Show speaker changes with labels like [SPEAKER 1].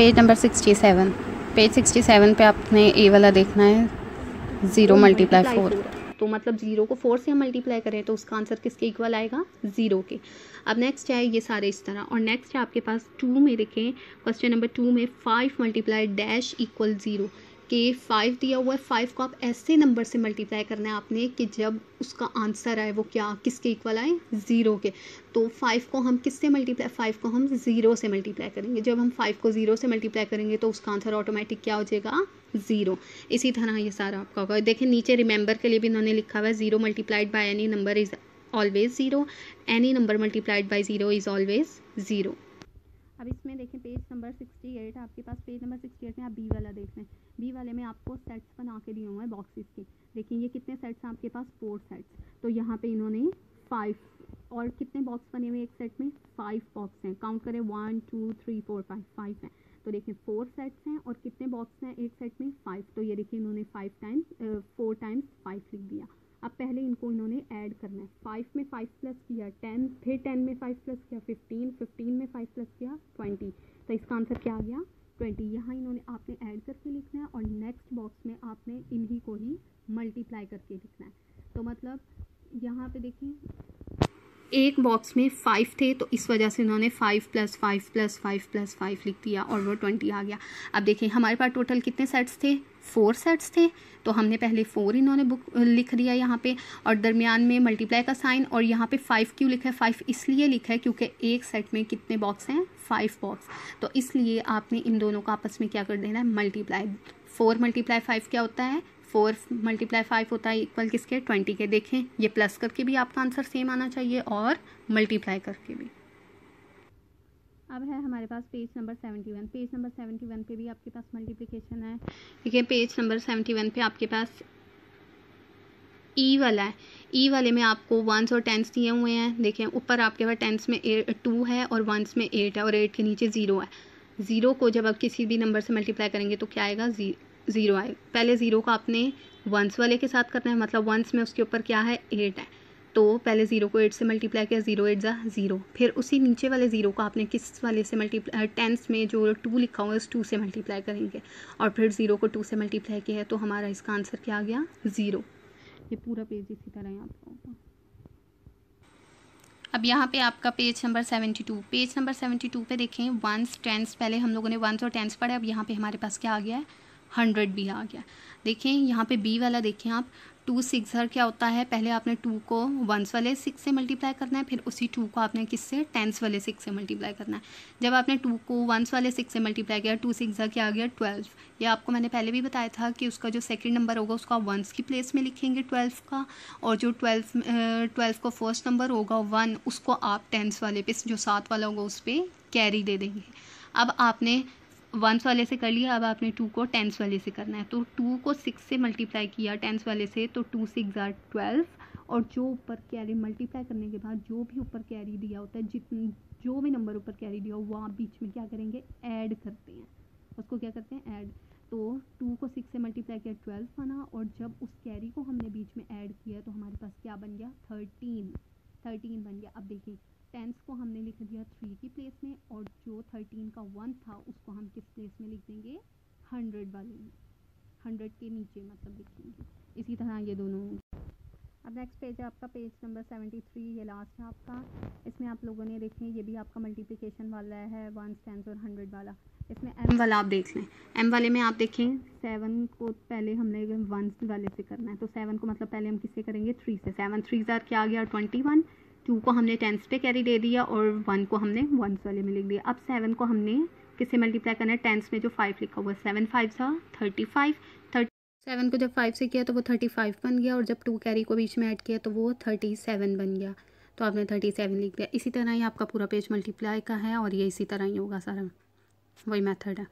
[SPEAKER 1] Page number sixty seven page sixty seven पे आपने ए वाला देखना है. ज़ीरो मल्टीप्लाई फोर
[SPEAKER 2] तो मतलब ज़ीरो को फोर से हम मल्टीप्लाई करें तो उसका आंसर किसके इक्वल आएगा? ज़ीरो के. अब नेक्स्ट है ये सारे इस तरह. और नेक्स्ट है आपके पास टू में देखें क्वेश्चन नंबर टू में five multiply dash equal zero कि फ़ाइव दिया हुआ है फ़ाइव को आप ऐसे नंबर से मल्टीप्लाई करना है आपने कि जब उसका आंसर आए, वो क्या, किसके इक्वल आए? ज़ीरो के। तो फ़ाइव को हम किससे मल्टीप्लाई फ़ाइव को हम ज़ीरो से मल्टीप्लाई करेंगे। जब हम फ़ाइव को ज़ीरो से मल्टीप्लाई करेंगे तो उसका आंसर ऑटोमेटिक क्या हो जाएगा? ज़ीरो इसी तरह ये सारा आपका होगा। देखें नीचे रिमेंबर के लिए भी इन्होंने लिखा हुआ है zero multiplied by any number is always zero any number multiplied by zero is always zero अब इसमें देखें पेज नंबर सिक्सटी एट आपके पास पेज नंबर सिक्सटी एट में आप बी वाला देख लें बी वाले में आपको सेट्स बना के दिए हुए हैं बॉक्सेस के। देखिए, ये कितने सेट्स हैं आपके पास? फोर सेट्स तो यहाँ पे इन्होंने फाइव और कितने बॉक्स बने हुए एक सेट में? फाइव बॉक्स हैं। काउंट करें one two three four five five हैं। तो देखिए फोर सेट्स हैं और कितने बॉक्स हैं एक सेट में? फाइव तो ये देखिए, इन्होंने five times four times five लिख दिया। पहले इनको इन्होंने ऐड करना है। फाइव में फाइव प्लस किया टेन फिर टेन में फाइव प्लस किया फिफ्टीन फिफ्टीन में फाइव प्लस किया ट्वेंटी तो इसका आंसर क्या आ गया? ट्वेंटी यहाँ इन्होंने आपने ऐड करके लिखना है और नेक्स्ट बॉक्स में आपने इन्हीं को ही मल्टीप्लाई करके लिखना है। तो मतलब यहाँ पे देखिए, एक बॉक्स में फाइव थे तो इस वजह से इन्होंने five plus five plus five plus five लिख दिया और वो ट्वेंटी आ गया। अब देखिए, हमारे पास टोटल कितने सेट्स थे? फोर सेट्स थे तो हमने पहले फोर इन्होंने बुक लिख दिया यहाँ पे, और दरमियान में मल्टीप्लाई का साइन, और यहाँ पे फाइव क्यों लिखा है? फाइव इसलिए लिखा है क्योंकि एक सेट में कितने बॉक्स हैं? Five box. तो इसलिए आपने इन दोनों का आपस में क्या कर देना है? मल्टीप्लाई। फोर मल्टीप्लाई फाइव क्या होता है? फोर मल्टीप्लाई फाइव होता है इक्वल किसके? ट्वेंटी के। देखें, ये प्लस करके भी आपका आंसर सेम आना चाहिए और मल्टीप्लाई करके भी। अब है हमारे पास page number seventy one page number seventy one पर भी आपके पास मल्टीप्लिकेशन है। देखिए पेज नंबर सेवेंटी वन पर आपके पास ई e वाला है। ई e वाले में आपको वंस और टेंस दिए हुए हैं। देखें ऊपर आपके पास टेंस में टू है और वंस में एट है और एट के नीचे ज़ीरो है। ज़ीरो को जब आप किसी भी नंबर से मल्टीप्लाई करेंगे तो क्या आएगा? ज़ीरो आएगा। पहले ज़ीरो का आपने वंस वाले के साथ करना है। मतलब वंस में उसके ऊपर क्या है? एट है। तो पहले ज़ीरो को एट से मल्टीप्लाई किया, ज़ीरो एट ज़ा ज़ीरो। फिर उसी नीचे वाले ज़ीरो को आपने किस वाले से मल्टीप्लाई टेंस में जो टू लिखा हुआ है, उस टू से मल्टीप्लाई करेंगे। और फिर ज़ीरो को टू से मल्टीप्लाई किया है तो हमारा इसका आंसर क्या आ गया? ज़ीरो। ये पूरा पेज इसी तरह यहाँ पर होगा अब यहाँ पे आपका page number seventy two page number seventy two पे देखें वंस टेंस पहले हम लोगों ने वंस और टेंस पढ़े, अब यहाँ पे हमारे पास क्या आ गया है? हंड्रेड भी आ गया। देखें, यहाँ पे बी वाला देखें आप टू सिक्स हर क्या होता है? पहले आपने टू को वंस वाले सिक्स से मल्टीप्लाई करना है, फिर उसी टू को आपने किससे? टेंस वाले सिक्स से मल्टीप्लाई करना है। जब आपने टू को वंस वाले सिक्स से मल्टीप्लाई किया टू सिक्स क्या आ गया? ट्वेल्व ये आपको मैंने पहले भी बताया था कि उसका जो सेकंड नंबर होगा, उसको आप वंस की प्लेस में लिखेंगे ट्वेल्व का, और जो ट्वेल्व ट्वेल्व का फ़र्स्ट नंबर होगा वन उसको आप टेंस वाले पे, जो सात वाला होगा, उस पर कैरी दे देंगे। अब आपने वंस वाले से कर लिया, अब आपने टू को टेंस वाले से करना है। तो टू को सिक्स से मल्टीप्लाई किया टेंस वाले से तो टू सिक्स आर ट्वेल्व और जो ऊपर कैरी मल्टीप्लाई करने के बाद, जो भी ऊपर कैरी दिया होता है जितनी जो भी नंबर ऊपर कैरी दिया हो, वहाँ बीच में क्या करेंगे? ऐड करते हैं। उसको क्या करते हैं? ऐड तो टू को सिक्स से मल्टीप्लाई किया ट्वेल्व बना। और जब उस कैरी को हमने बीच में ऐड किया तो हमारे पास क्या बन गया? थर्टीन थर्टीन बन गया। अब देखिए टेंस को हमने लिख दिया थ्री की प्लेस में और जो थर्टीन का वन था, उसको हम किस प्लेस में लिख देंगे? हंड्रेड वाले में। हंड्रेड के नीचे मतलब लिखेंगे इसी तरह ये दोनों। अब नेक्स्ट पेज है आपका पेज नंबर सेवेंटी थ्री ये लास्ट है आपका। इसमें आप लोगों ने देखें, ये भी आपका मल्टीप्लिकेशन वाला है वन टेंस और हंड्रेड वाला। इसमें एम वाला आप देख लें। एम वाले में आप देखें सेवन को पहले हमने वन वाले से करना है। तो सेवन को मतलब पहले हम किससे करेंगे? थ्री से। सेवन थ्री ज़ार क्या आ गया? ट्वेंटी वन टू को हमने टेंस पे कैरी दे दिया और वन को हमने वंस वाले में लिख दिया। अब सेवन को हमने किससे मल्टीप्लाई करना है? टेंस में जो फाइव लिखा हुआ सेवन फाइव था थर्टी फाइव थर्टी सेवन को जब फाइव से किया तो वो थर्टी फाइव बन गया और जब टू कैरी को बीच में ऐड किया तो वो थर्टी सेवन बन गया। तो आपने थर्टी सेवन लिख दिया। इसी तरह ही आपका पूरा पेज मल्टीप्लाई का है और ये इसी तरह ही होगा सारा। वही मेथड है।